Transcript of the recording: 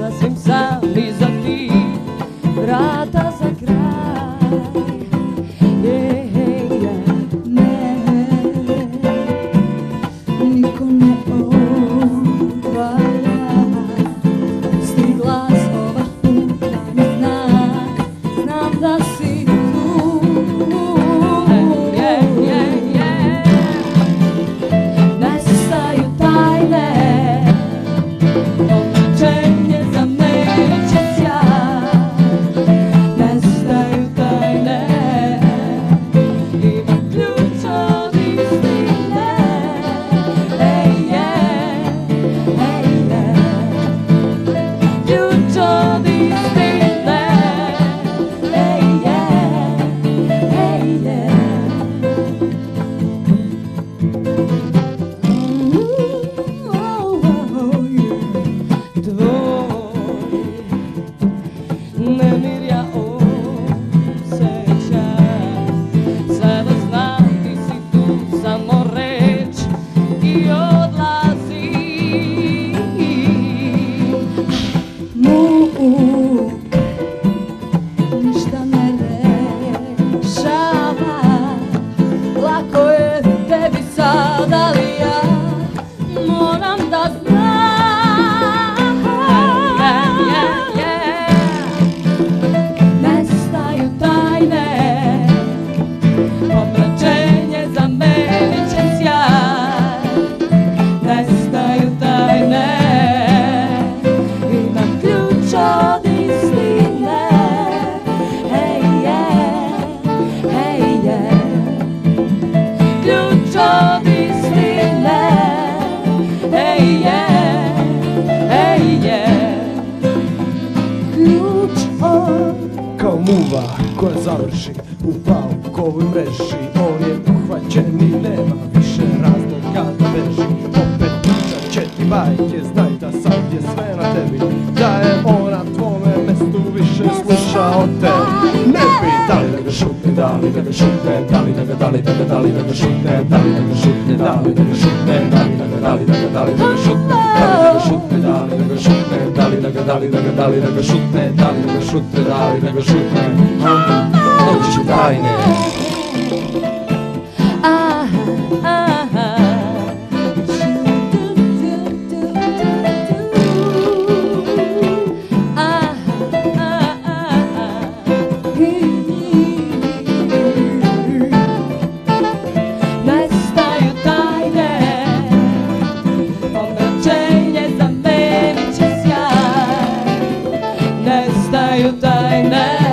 sasvim sami za ti vrata za kraj Je, je, Ne, niko ne ovalja Stigla s ovog puta mi znak Znam da Kao muva koja završi u paukovoj mreži On je uhvaćen i nema više razloga da beži Opet pričat će ti bajke, znaj da sad je sve na tebi Da je on na tvome mestu više sluša od tebi Ne bi da li da ga šutne, da li da ga šutne Da li da ga, da li da ga, da li da ga šutne Da li da ga šutne, da li da ga šutne Da li da ga, da li da ga, da li da ga šutne Da li da ga šutne, da li da ga šutne Da ga, da li da ga, da li da ga šutne Da li da ga šutne, da li da ga šutne Oči tajne Nästa die, när